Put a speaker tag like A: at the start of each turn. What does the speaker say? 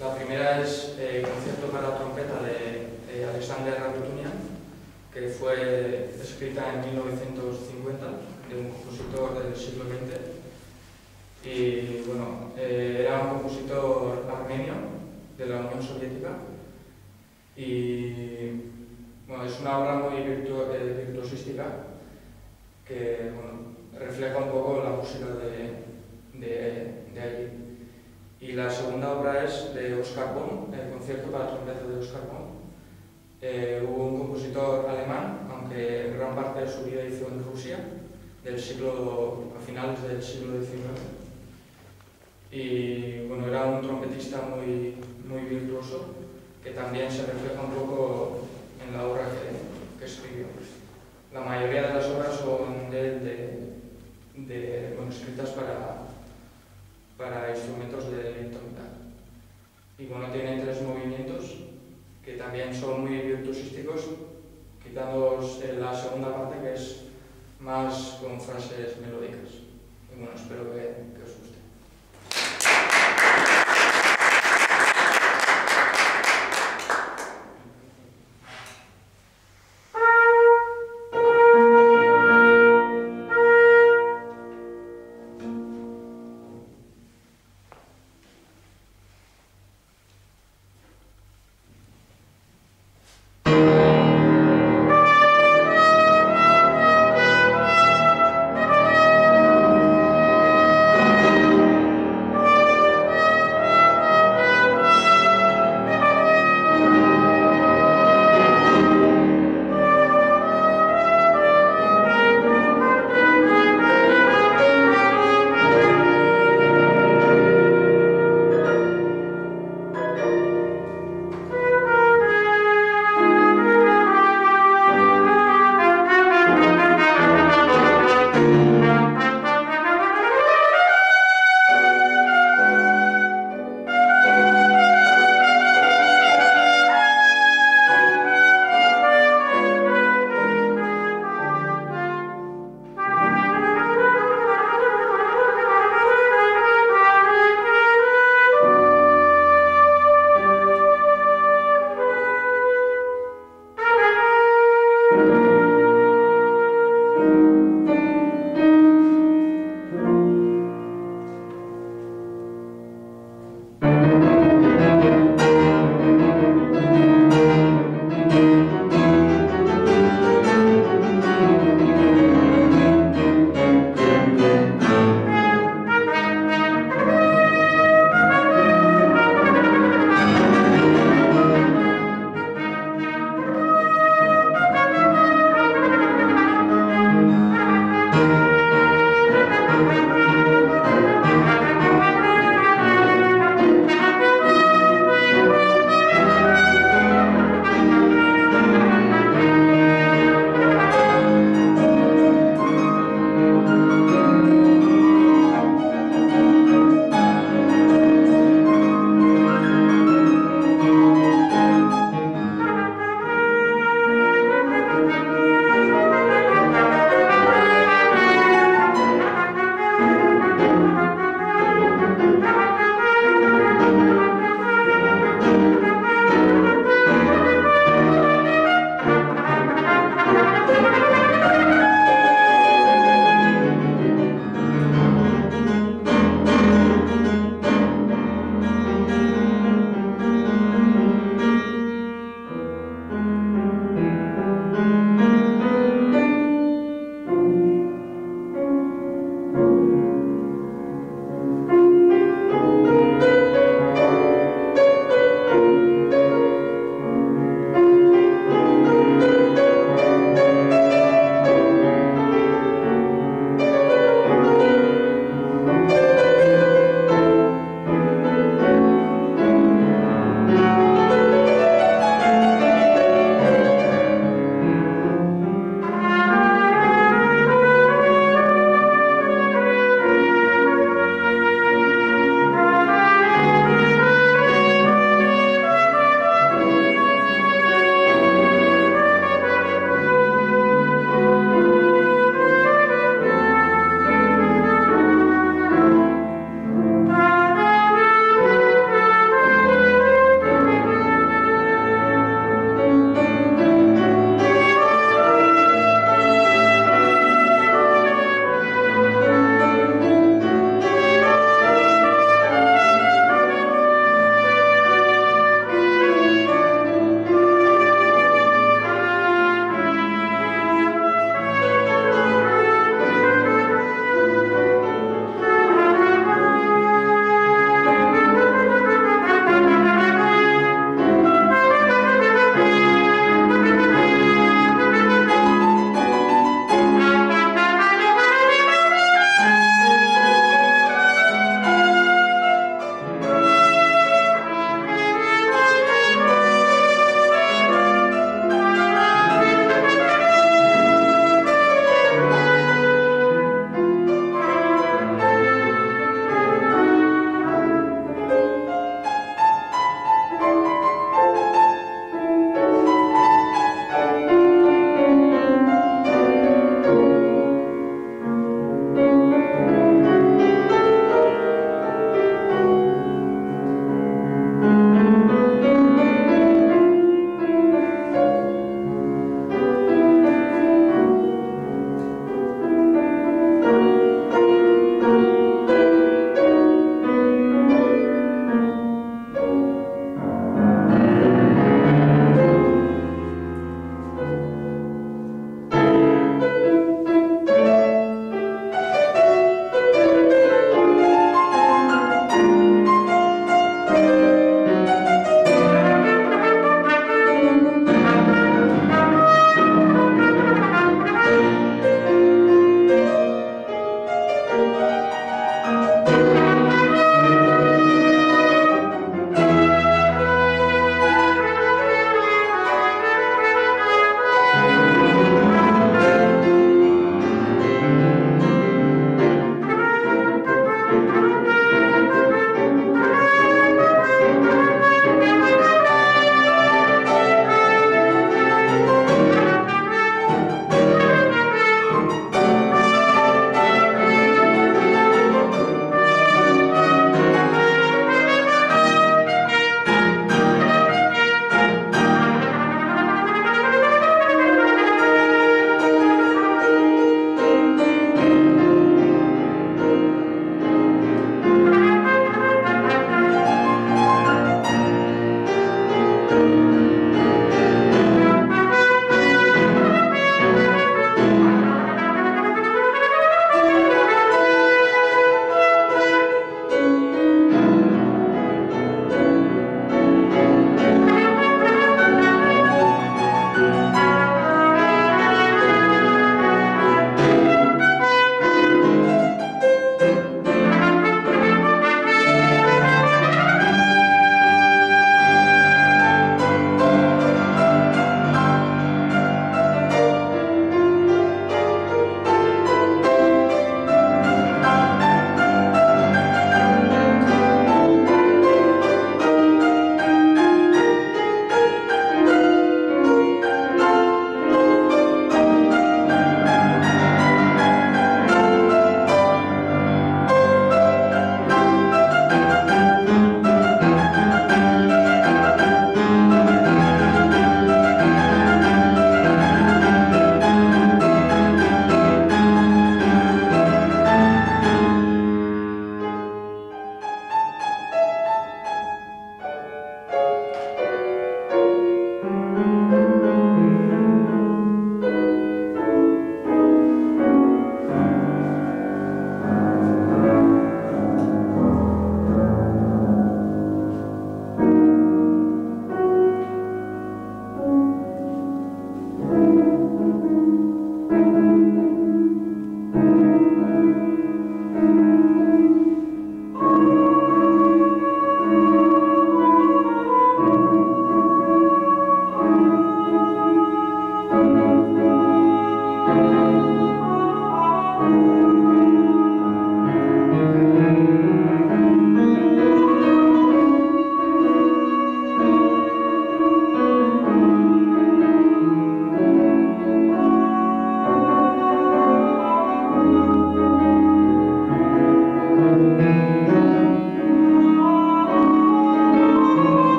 A: La primera es eh, concierto para trompeta de, de Alexander Rabutunian, que fue escrita en 1950 de un compositor del siglo XX. Y bueno, eh, era un compositor armenio de la Unión Soviética y bueno, es una obra muy eh, virtuosística que bueno, refleja un poco la música de, de allí. Y la segunda obra es de Oscar Bonn, el concierto para trompeta de Oscar Bonn. Eh, hubo un compositor alemán, aunque gran parte de su vida hizo en Rusia, del siglo, a finales del siglo XIX. Y bueno, era un trompetista muy, muy virtuoso, que también se refleja un poco en la obra que, que escribió. La mayoría de las obras son de, de, de bueno, escritas para, para instrumentos de